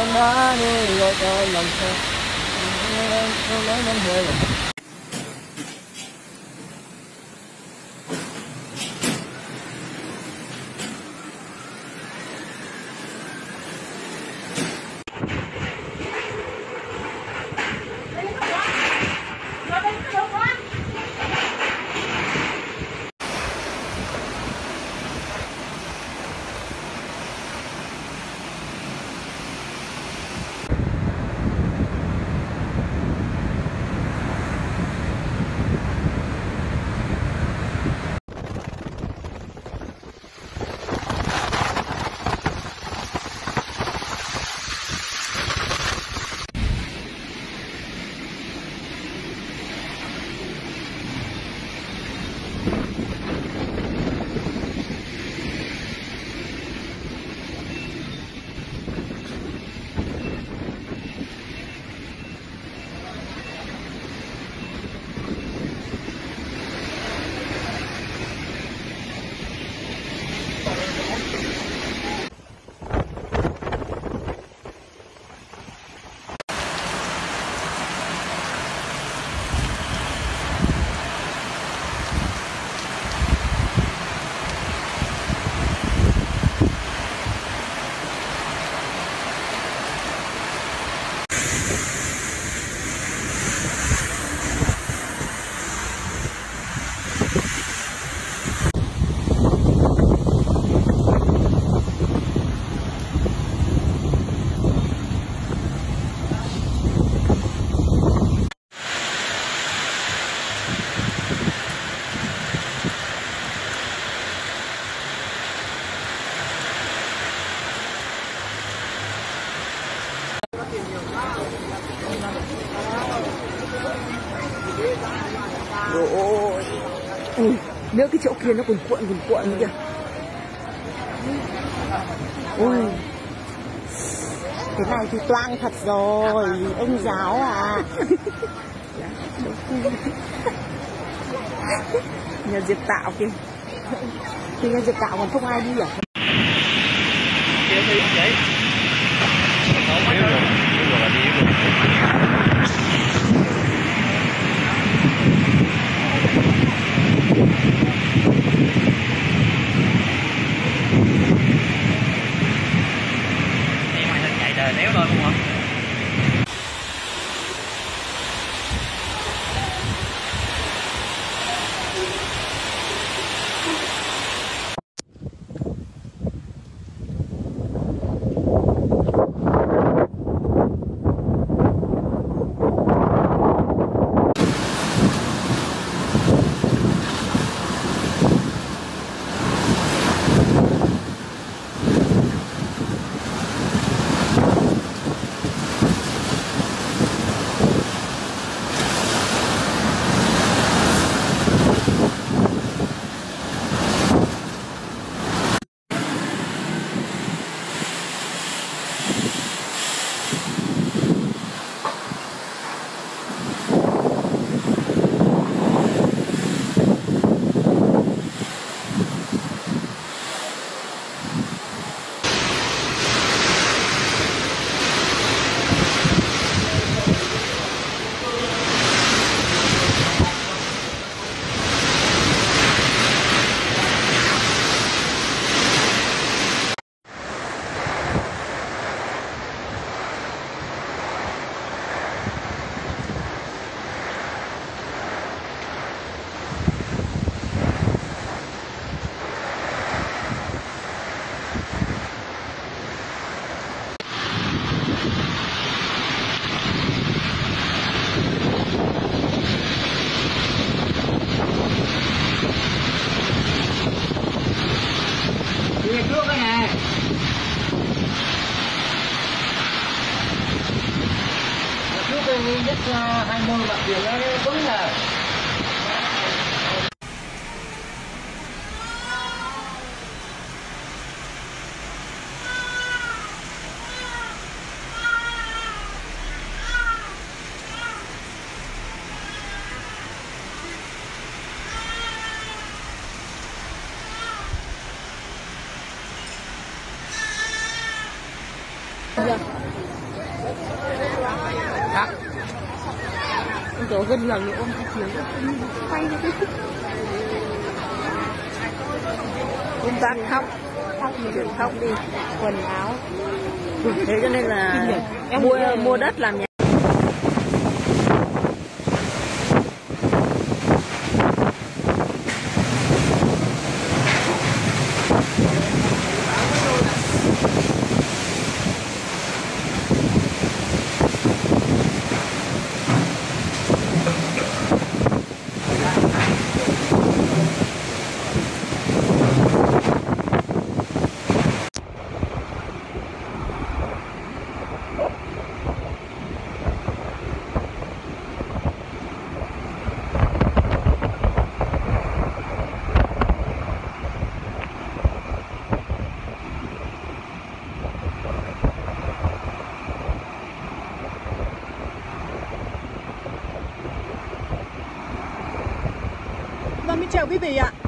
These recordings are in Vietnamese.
con đá đi gọi cho lần sau Ui, nữa cái chỗ kia nó còn cuộn còn cuộn nữa kìa Ui Cái này thì toang thật rồi Ông giáo à Nhà diệt Tạo kìa Thì nhà diệt Tạo còn không ai đi à kia thì vậy rồi, rồi là đi rồi. mặt tiền nó vẫn là Yeah. Chỗ gần lần thì ôm cái chiếu quay công tác khóc. Khóc như chuyện khóc đi. Quần áo. Thế cho nên là mua mua đất làm nhà Quý!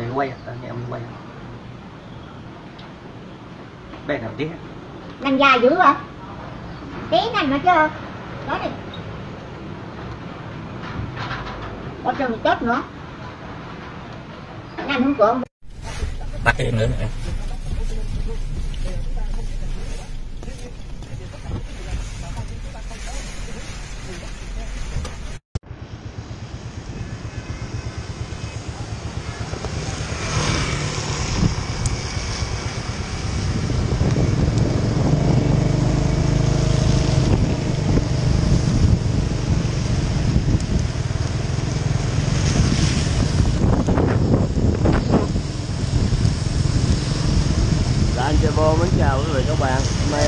Để quay, à, nhà mình quay. Đây nào tí. nằm dài dữ vậy tí nằm nữa chưa đó đi có chừng chết nữa nằm không cửa Tắt cái nữa. Cô mến chào quý vị các bạn. Hôm nay